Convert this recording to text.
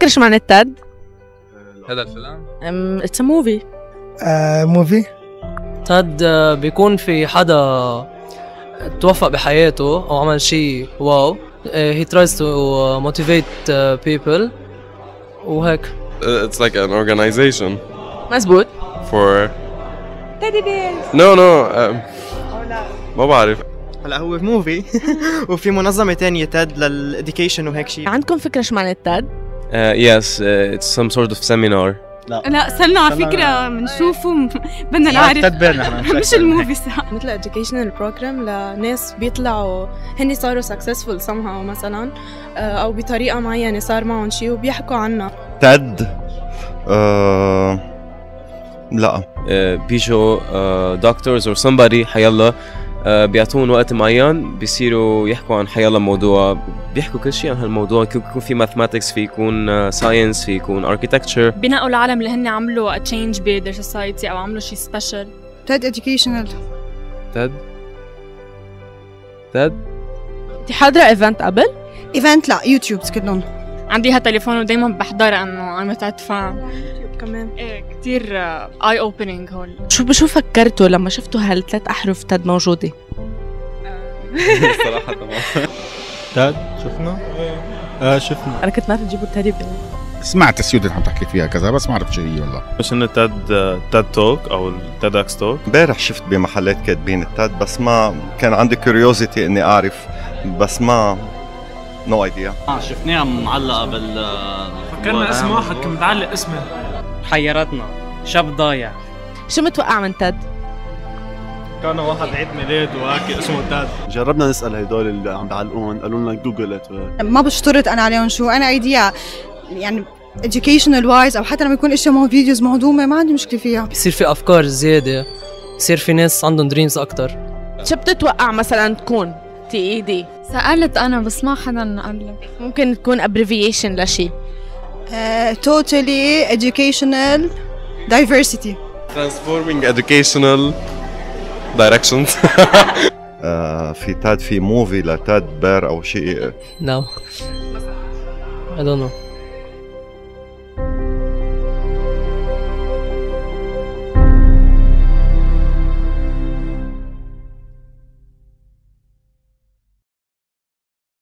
فكرة شو معنى ال TED؟ هذا الفيلم؟ it's movie movie Ted آه، بيكون في حدا توفق بحياته أو عمل شيء واو. هي tries to motivate uh, people. وهيك. It's like an organization. مزبوط. For teddy bear no no um, ما بعرف. هلا هو movie وفي منظمة تانية TED لل education وهيك شيء. عندكم فكرة شو معنى ال TED؟ Yes, uh, it's some sort of seminar. لا. استنى على فكرة بنشوفه بدنا نعرف. مش ال movie صح. مثل educational program لناس بيطلعوا هني صاروا successful somehow مثلا آه، أو بطريقة معينة صار معهم شيء وبيحكوا عنها. TED آه لا. Uh, بيجوا uh, doctors or somebody حيلا uh, بيعطون وقت معين بيصيروا يحكوا عن حيلا موضوع بيحكوا كل شيء عن هالموضوع يكون يكون في mathematics في يكون uh, science في يكون architecture. بناء العالم اللي هن عملوا a change ب their society أو عملوا شيء special TED educational. TED TED انت حاضرة event قبل؟ event لا يوتيوب كلهم عندي هالتليفون ودايما بحضرها أنه عم تدفع كمان. إيه كثير اي اوبننج هول. شو شو فكرتوا لما شفتوا هالثلاث أحرف تاد موجودة؟ صراحة تمام تاد شفنا؟ آه شفنا. أنا كنت ناطر تجيبوا التادي بير سمعت السيودة عم تحكي فيها كذا بس ما عرفت شو هي والله. مش إنه تاد تاد توك أو التاد أكس توك. امبارح شفت بمحلات كاتبين التد بس ما كان عندي كيوريوزيتي إني أعرف بس ما نو ايديا آه شفناها معلقة بال فكرنا اسم واحد كان متعلق اسمه. حيرتنا. شاب ضايع. شو متوقع من TED؟ كان واحد عيد ميلاد وهيك اسمه Ted جربنا نسأل هدول اللي عم بيعلقون قالوا لنا Google it ما بشترط أنا عليهم شو أنا idea يعني educational wise أو حتى لما يكون اشياء معه videos مهضومة ما عندي مشكلة فيها. بصير في أفكار زيادة بصير في ناس عندهم dreams أكتر. شو بتتوقع مثلا تكون؟ T E D؟ سألت أنا بس ما حدا قال لي. ممكن تكون abbreviation لشيء uh, totally educational diversity transforming educational directions آه في Ted في movie ل Ted bear أو شيء no I don't know